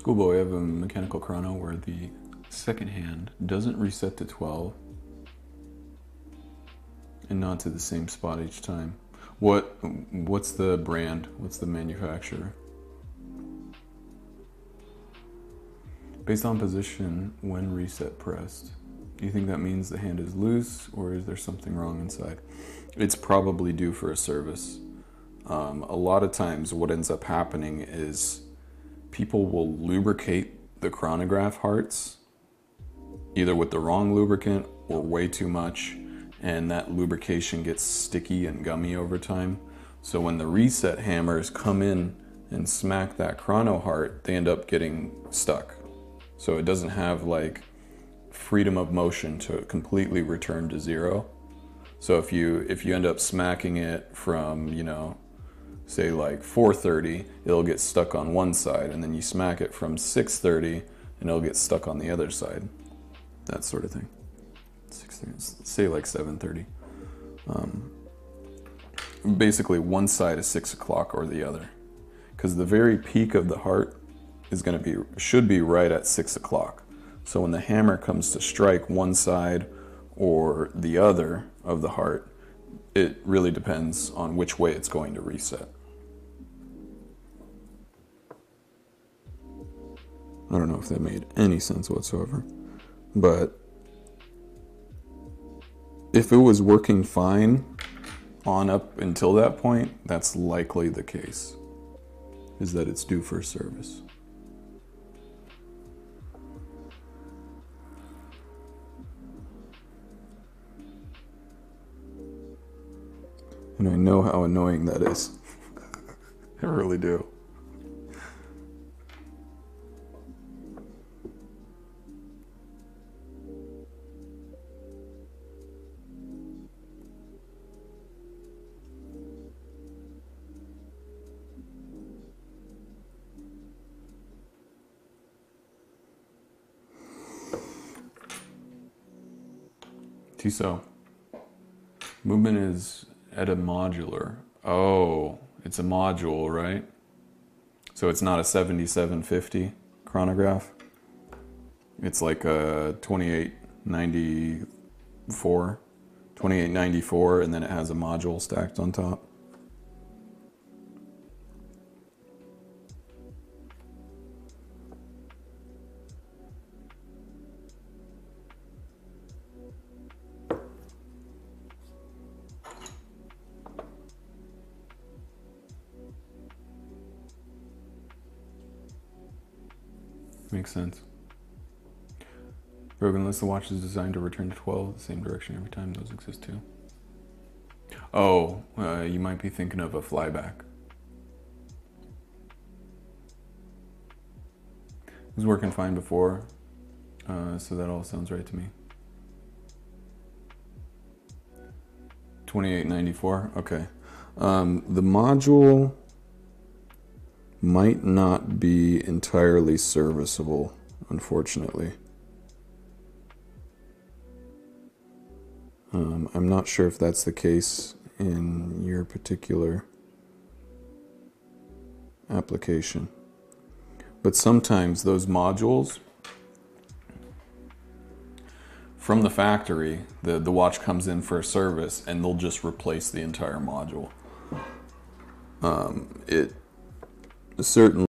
Schoolboy, I have a mechanical chrono where the second hand doesn't reset to 12 and not to the same spot each time. What what's the brand? What's the manufacturer? Based on position when reset pressed. Do you think that means the hand is loose or is there something wrong inside? It's probably due for a service. Um, a lot of times, what ends up happening is people will lubricate the chronograph hearts either with the wrong lubricant or way too much, and that lubrication gets sticky and gummy over time. So when the reset hammers come in and smack that chrono heart, they end up getting stuck. So it doesn't have like freedom of motion to completely return to zero. So if you if you end up smacking it from, you know, say like 4:30, it'll get stuck on one side and then you smack it from 6:30 and it'll get stuck on the other side that sort of thing. Six say like seven thirty. Um, basically, one side is six o'clock or the other, because the very peak of the heart is going to be should be right at six o'clock. So when the hammer comes to strike one side or the other of the heart, it really depends on which way it's going to reset. I don't know if that made any sense whatsoever. But if it was working fine on up until that point, that's likely the case, is that it's due for service. And I know how annoying that is. I really do. Tissot. Movement is at a modular. Oh, it's a module, right? So it's not a 7750 chronograph. It's like a 2894, 2894, and then it has a module stacked on top. Makes sense. Rogan, unless the watch is designed to return to 12 the same direction every time, those exist too. Oh, uh, you might be thinking of a flyback. It was working fine before, uh, so that all sounds right to me. 2894, okay. Um, the module might not be entirely serviceable, unfortunately. Um, I'm not sure if that's the case in your particular application. But sometimes those modules from the factory, the, the watch comes in for a service and they'll just replace the entire module. Um, it certainly